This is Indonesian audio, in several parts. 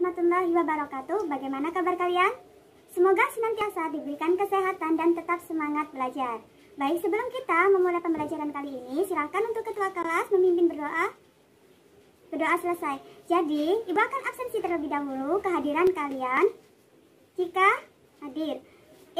warahmatullahi wabarakatuh. Bagaimana kabar kalian? Semoga senantiasa diberikan kesehatan dan tetap semangat belajar. Baik, sebelum kita memulai pembelajaran kali ini, silakan untuk ketua kelas memimpin berdoa. Berdoa selesai. Jadi, Ibu akan absensi terlebih dahulu kehadiran kalian. Jika hadir,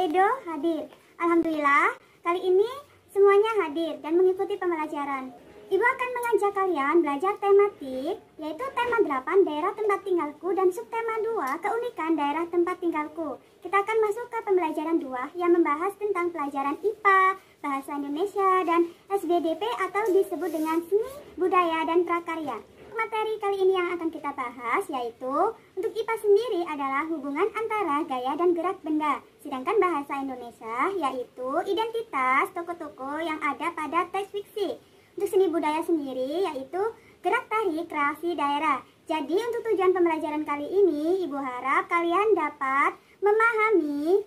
Edo hadir. Alhamdulillah, kali ini semuanya hadir dan mengikuti pembelajaran. Ibu akan mengajak kalian belajar tematik, yaitu tema 8 daerah tempat tinggalku dan subtema 2 keunikan daerah tempat tinggalku. Kita akan masuk ke pembelajaran 2 yang membahas tentang pelajaran IPA, bahasa Indonesia, dan SBDP atau disebut dengan seni, budaya, dan prakarya. Materi kali ini yang akan kita bahas yaitu untuk IPA sendiri adalah hubungan antara gaya dan gerak benda. Sedangkan bahasa Indonesia yaitu identitas toko-toko yang ada pada teks fiksi. Untuk seni budaya sendiri yaitu gerak tari kreasi daerah. Jadi untuk tujuan pembelajaran kali ini, Ibu harap kalian dapat memahami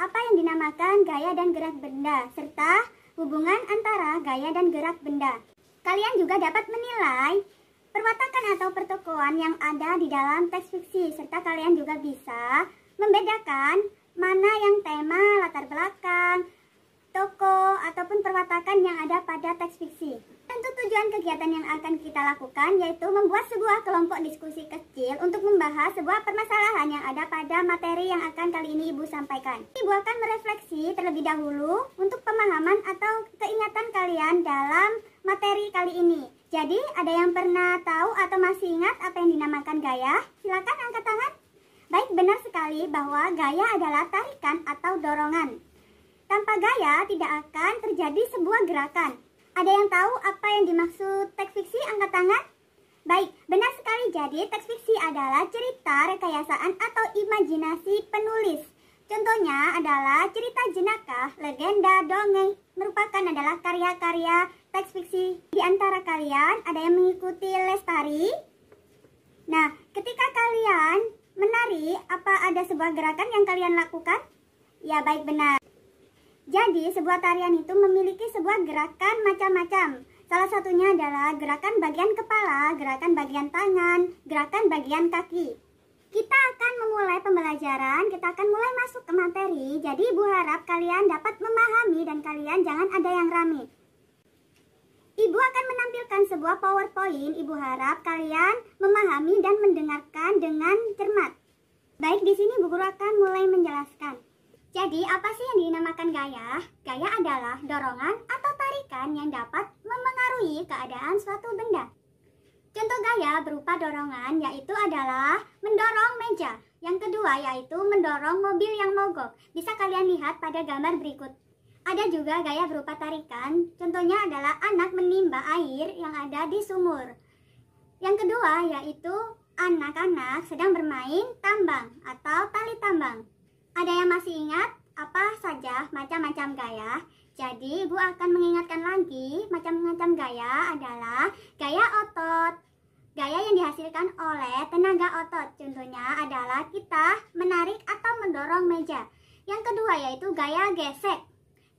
apa yang dinamakan gaya dan gerak benda serta hubungan antara gaya dan gerak benda. Kalian juga dapat menilai perwatakan atau pertokoan yang ada di dalam teks fiksi serta kalian juga bisa membedakan mana yang tema, latar belakang, toko, ataupun perwatakan yang ada pada teks fiksi. Tentu tujuan kegiatan yang akan kita lakukan yaitu membuat sebuah kelompok diskusi kecil untuk membahas sebuah permasalahan yang ada pada materi yang akan kali ini Ibu sampaikan. Ibu akan merefleksi terlebih dahulu untuk pemahaman atau keingatan kalian dalam materi kali ini. Jadi, ada yang pernah tahu atau masih ingat apa yang dinamakan gaya? Silakan angkat tangan. Baik, benar sekali bahwa gaya adalah tarikan atau dorongan. Tanpa gaya tidak akan terjadi sebuah gerakan. Ada yang tahu apa yang dimaksud teks fiksi? Angkat tangan. Baik, benar sekali. Jadi, teks fiksi adalah cerita, rekayasaan, atau imajinasi penulis. Contohnya adalah cerita jenaka, legenda, dongeng, merupakan adalah karya-karya teks fiksi. Di antara kalian, ada yang mengikuti les tari? Nah, ketika kalian menari, apa ada sebuah gerakan yang kalian lakukan? Ya, baik benar. Jadi, sebuah tarian itu memiliki sebuah gerakan macam-macam. Salah satunya adalah gerakan bagian kepala, gerakan bagian tangan, gerakan bagian kaki. Kita akan memulai pembelajaran, kita akan mulai masuk ke materi. Jadi, Ibu harap kalian dapat memahami dan kalian jangan ada yang rame. Ibu akan menampilkan sebuah PowerPoint. Ibu harap kalian memahami dan mendengarkan dengan cermat. Baik, di sini Bu Guru akan mulai menjelaskan. Jadi, apa sih yang dinamakan gaya? Gaya adalah dorongan atau tarikan yang dapat memengaruhi keadaan suatu benda. Contoh gaya berupa dorongan yaitu adalah mendorong meja. Yang kedua yaitu mendorong mobil yang mogok. Bisa kalian lihat pada gambar berikut. Ada juga gaya berupa tarikan, contohnya adalah anak menimba air yang ada di sumur. Yang kedua yaitu anak-anak sedang bermain tambang atau tali tambang. Ada yang masih ingat apa saja macam-macam gaya? Jadi, Ibu akan mengingatkan lagi macam-macam gaya adalah gaya otot. Gaya yang dihasilkan oleh tenaga otot. Contohnya adalah kita menarik atau mendorong meja. Yang kedua yaitu gaya gesek.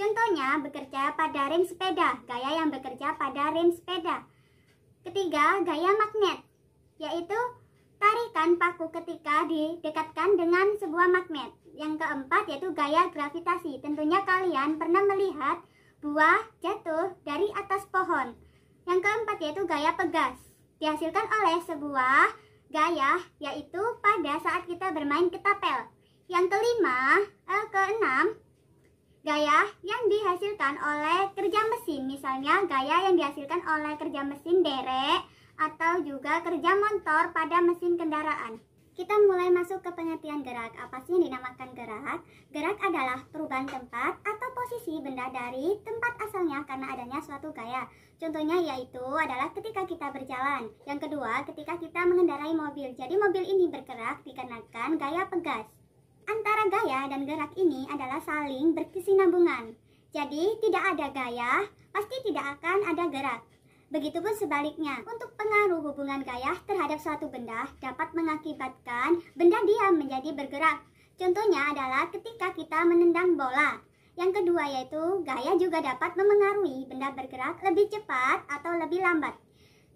Contohnya bekerja pada rem sepeda, gaya yang bekerja pada rem sepeda. Ketiga, gaya magnet, yaitu tarikan paku ketika didekatkan dengan sebuah magnet. Yang keempat yaitu gaya gravitasi. Tentunya kalian pernah melihat buah jatuh dari atas pohon. Yang keempat yaitu gaya pegas. Dihasilkan oleh sebuah gaya yaitu pada saat kita bermain ketapel. Yang kelima, eh, keenam, gaya yang dihasilkan oleh kerja mesin. Misalnya gaya yang dihasilkan oleh kerja mesin derek atau juga kerja motor pada mesin kendaraan. Kita mulai masuk ke pengertian gerak. Apa sih yang dinamakan gerak? Gerak adalah perubahan tempat atau posisi benda dari tempat asalnya karena adanya suatu gaya. Contohnya yaitu adalah ketika kita berjalan. Yang kedua, ketika kita mengendarai mobil. Jadi mobil ini bergerak dikarenakan gaya pegas. Antara gaya dan gerak ini adalah saling berkesinambungan. Jadi tidak ada gaya, pasti tidak akan ada gerak. Begitupun sebaliknya, untuk pengaruh hubungan gaya terhadap suatu benda dapat mengakibatkan benda diam menjadi bergerak. Contohnya adalah ketika kita menendang bola. Yang kedua yaitu gaya juga dapat memengaruhi benda bergerak lebih cepat atau lebih lambat.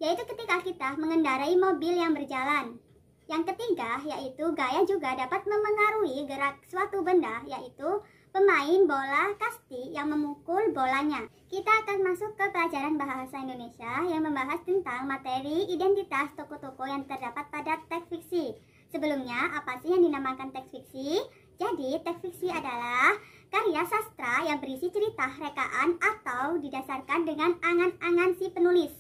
Yaitu ketika kita mengendarai mobil yang berjalan. Yang ketiga yaitu gaya juga dapat memengaruhi gerak suatu benda yaitu pemain bola kasti yang memukul bolanya. Kita akan masuk ke pelajaran bahasa Indonesia yang membahas tentang materi identitas toko-toko yang terdapat pada teks fiksi. Sebelumnya, apa sih yang dinamakan teks fiksi? Jadi, teks fiksi adalah karya sastra yang berisi cerita, rekaan, atau didasarkan dengan angan-angan si penulis.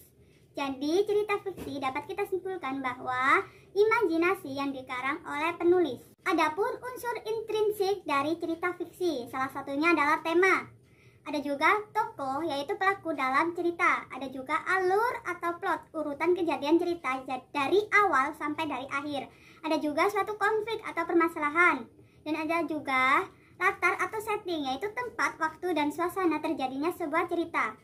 Jadi, cerita fiksi dapat kita simpulkan bahwa imajinasi yang dikarang oleh penulis. Adapun unsur intrinsik dari cerita fiksi, salah satunya adalah tema. Ada juga tokoh, yaitu pelaku dalam cerita. Ada juga alur atau plot, urutan kejadian cerita dari awal sampai dari akhir. Ada juga suatu konflik atau permasalahan. Dan ada juga latar atau setting yaitu tempat, waktu, dan suasana terjadinya sebuah cerita.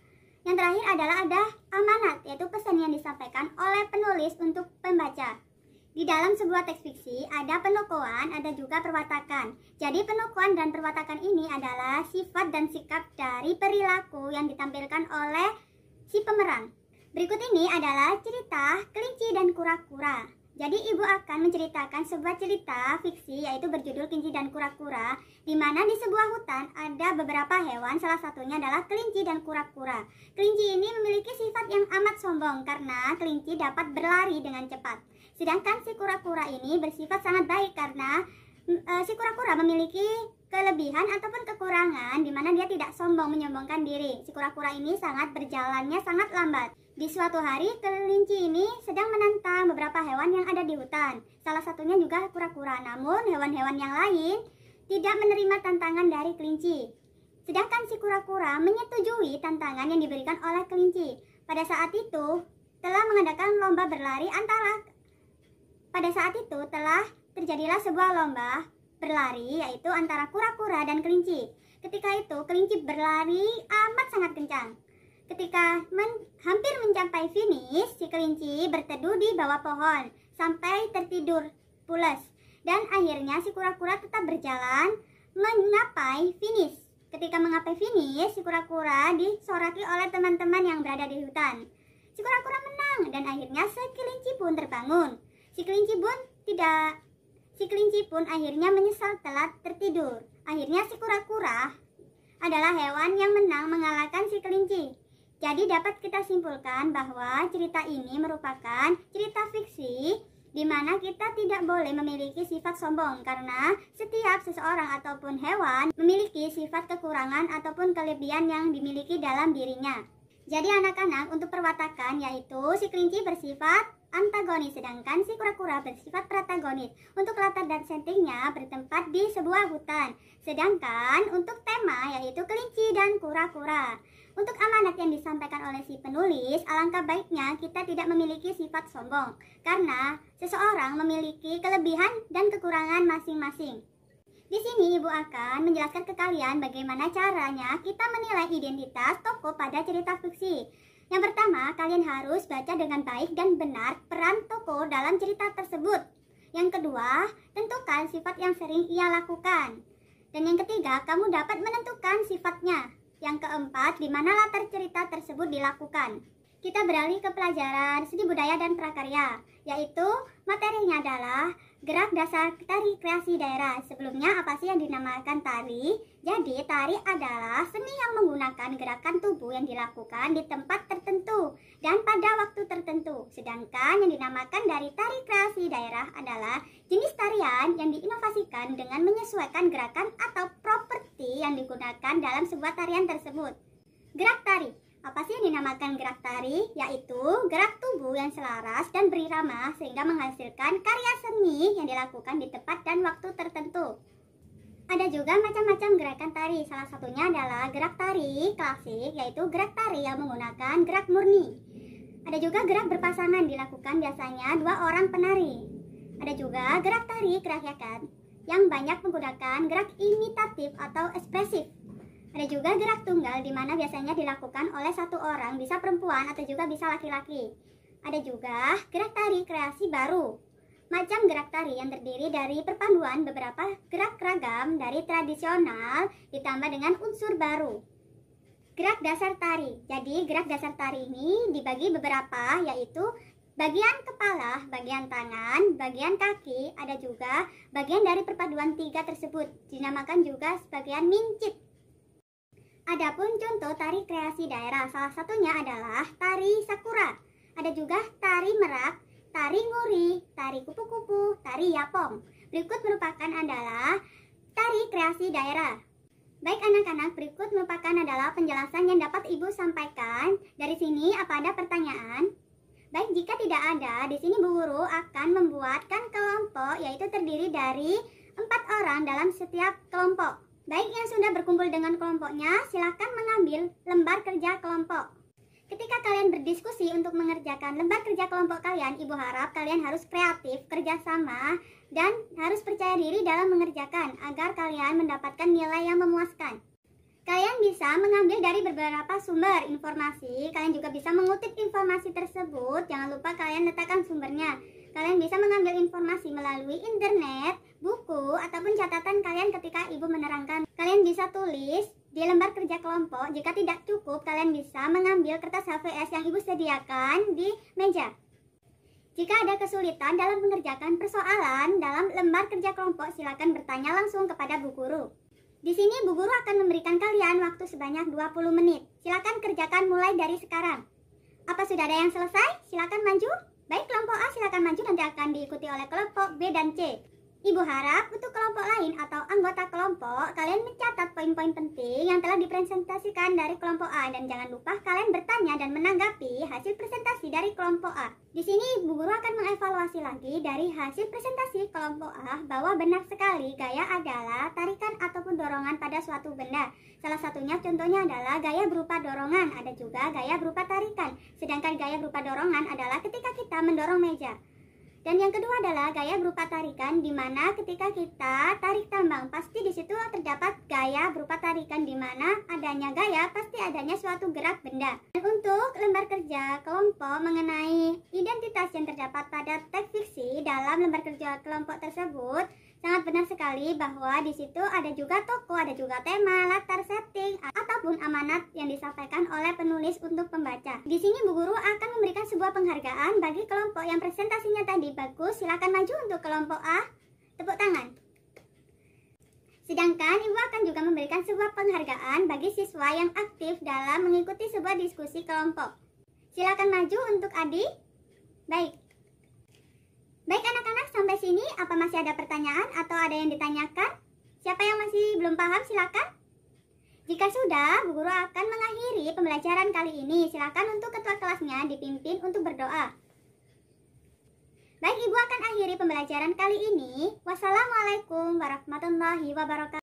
Yang terakhir adalah ada amanat yaitu pesan yang disampaikan oleh penulis untuk pembaca. Di dalam sebuah teks fiksi ada penokohan, ada juga perwatakan. Jadi penokohan dan perwatakan ini adalah sifat dan sikap dari perilaku yang ditampilkan oleh si pemeran. Berikut ini adalah cerita kelinci dan kura-kura. Jadi ibu akan menceritakan sebuah cerita fiksi yaitu berjudul Kelinci dan Kura-Kura di mana di sebuah hutan ada beberapa hewan salah satunya adalah kelinci dan kura-kura. Kelinci ini memiliki sifat yang amat sombong karena kelinci dapat berlari dengan cepat. Sedangkan si kura-kura ini bersifat sangat baik karena e, si kura-kura memiliki kelebihan ataupun kekurangan di mana dia tidak sombong menyombongkan diri. Si kura-kura ini sangat berjalannya sangat lambat. Di suatu hari, kelinci ini sedang menantang beberapa hewan yang ada di hutan. Salah satunya juga kura-kura. Namun, hewan-hewan yang lain tidak menerima tantangan dari kelinci. Sedangkan si kura-kura menyetujui tantangan yang diberikan oleh kelinci. Pada saat itu, telah mengadakan lomba berlari antara pada saat itu telah terjadilah sebuah lomba berlari yaitu antara kura-kura dan kelinci. Ketika itu kelinci berlari amat sangat kencang. Ketika men hampir mencapai finish, si kelinci berteduh di bawah pohon sampai tertidur pulas. Dan akhirnya si kura-kura tetap berjalan mengapai finish. Ketika mengapai finish, si kura-kura disoraki oleh teman-teman yang berada di hutan. Si kura-kura menang dan akhirnya si kelinci pun terbangun. Si kelinci pun tidak si kelinci pun akhirnya menyesal telat tertidur. Akhirnya si kura-kura adalah hewan yang menang mengalahkan si kelinci. Jadi dapat kita simpulkan bahwa cerita ini merupakan cerita fiksi di mana kita tidak boleh memiliki sifat sombong karena setiap seseorang ataupun hewan memiliki sifat kekurangan ataupun kelebihan yang dimiliki dalam dirinya. Jadi anak-anak untuk perwatakan yaitu si kelinci bersifat antagonis sedangkan si kura-kura bersifat protagonis. Untuk latar dan settingnya bertempat di sebuah hutan. Sedangkan untuk tema yaitu kelinci dan kura-kura. Untuk amanat yang disampaikan oleh si penulis, alangkah baiknya kita tidak memiliki sifat sombong, karena seseorang memiliki kelebihan dan kekurangan masing-masing. Di sini ibu akan menjelaskan ke kalian bagaimana caranya kita menilai identitas tokoh pada cerita fiksi. Yang pertama, kalian harus baca dengan baik dan benar peran tokoh dalam cerita tersebut. Yang kedua, tentukan sifat yang sering ia lakukan. Dan yang ketiga, kamu dapat menentukan sifatnya. Yang keempat, di mana latar cerita tersebut dilakukan. Kita beralih ke pelajaran seni budaya dan prakarya, yaitu materinya adalah gerak dasar tari kreasi daerah. Sebelumnya apa sih yang dinamakan tari? Jadi tari adalah seni yang menggunakan gerakan tubuh yang dilakukan di tempat tertentu dan pada waktu tertentu. Sedangkan yang dinamakan dari tari kreasi daerah adalah jenis tarian yang diinovasikan dengan menyesuaikan gerakan atau properti yang digunakan dalam sebuah tarian tersebut. Gerak tari. Apa sih yang dinamakan gerak tari? Yaitu gerak tubuh yang selaras dan berirama sehingga menghasilkan karya seni yang dilakukan di tempat dan waktu tertentu. Ada juga macam-macam gerakan tari. Salah satunya adalah gerak tari klasik, yaitu gerak tari yang menggunakan gerak murni. Ada juga gerak berpasangan dilakukan biasanya dua orang penari. Ada juga gerak tari kerakyakan yang banyak menggunakan gerak imitatif atau ekspresif. Ada juga gerak tunggal di mana biasanya dilakukan oleh satu orang, bisa perempuan atau juga bisa laki-laki. Ada juga gerak tari kreasi baru, macam gerak tari yang terdiri dari perpaduan beberapa gerak ragam dari tradisional ditambah dengan unsur baru. Gerak dasar tari. Jadi gerak dasar tari ini dibagi beberapa yaitu Bagian kepala, bagian tangan, bagian kaki, ada juga bagian dari perpaduan tiga tersebut, dinamakan juga sebagian mincit. Adapun contoh tari kreasi daerah, salah satunya adalah tari sakura. Ada juga tari merak, tari nguri, tari kupu-kupu, tari yapong. Berikut merupakan adalah tari kreasi daerah. Baik anak-anak, berikut merupakan adalah penjelasan yang dapat Ibu sampaikan. Dari sini apa ada pertanyaan? Baik, jika tidak ada, di sini Bu Guru akan membuatkan kelompok yaitu terdiri dari empat orang dalam setiap kelompok. Baik yang sudah berkumpul dengan kelompoknya, silakan mengambil lembar kerja kelompok. Ketika kalian berdiskusi untuk mengerjakan lembar kerja kelompok kalian, Ibu harap kalian harus kreatif, kerjasama, dan harus percaya diri dalam mengerjakan agar kalian mendapatkan nilai yang memuaskan. Kalian bisa mengambil dari beberapa sumber informasi. Kalian juga bisa mengutip informasi tersebut. Jangan lupa kalian letakkan sumbernya. Kalian bisa mengambil informasi melalui internet, buku, ataupun catatan kalian ketika ibu menerangkan. Kalian bisa tulis di lembar kerja kelompok. Jika tidak cukup, kalian bisa mengambil kertas HVS yang ibu sediakan di meja. Jika ada kesulitan dalam mengerjakan persoalan dalam lembar kerja kelompok, silakan bertanya langsung kepada bu guru. Di sini Bu Guru akan memberikan kalian waktu sebanyak 20 menit. Silakan kerjakan mulai dari sekarang. Apa sudah ada yang selesai? Silakan maju. Baik, kelompok A silakan maju nanti akan diikuti oleh kelompok B dan C. Ibu harap untuk kelompok lain atau anggota kelompok, kalian mencatat poin-poin penting yang telah dipresentasikan dari kelompok A dan jangan lupa kalian bertanya dan menanggapi hasil presentasi dari kelompok A. Di sini Bu Guru akan mengevaluasi lagi dari hasil presentasi kelompok A bahwa benar sekali gaya adalah tarikan ataupun dorongan pada suatu benda. Salah satunya contohnya adalah gaya berupa dorongan, ada juga gaya berupa tarikan. Sedangkan gaya berupa dorongan adalah ketika kita mendorong meja. Dan yang kedua adalah gaya berupa tarikan di mana ketika kita tarik tambang pasti di situ terdapat gaya berupa tarikan di mana adanya gaya pasti adanya suatu gerak benda. Dan untuk lembar kerja kelompok mengenai identitas yang terdapat pada teks fiksi dalam lembar kerja kelompok tersebut Sangat benar sekali bahwa di situ ada juga toko, ada juga tema, latar setting, ataupun amanat yang disampaikan oleh penulis untuk pembaca. Di sini Bu Guru akan memberikan sebuah penghargaan bagi kelompok yang presentasinya tadi bagus. Silakan maju untuk kelompok A. Tepuk tangan. Sedangkan Ibu akan juga memberikan sebuah penghargaan bagi siswa yang aktif dalam mengikuti sebuah diskusi kelompok. Silakan maju untuk Adi. Baik, Baik anak-anak, sampai sini apa masih ada pertanyaan atau ada yang ditanyakan? Siapa yang masih belum paham silakan. Jika sudah, Bu Guru akan mengakhiri pembelajaran kali ini. Silakan untuk ketua kelasnya dipimpin untuk berdoa. Baik, Ibu akan akhiri pembelajaran kali ini. Wassalamualaikum warahmatullahi wabarakatuh.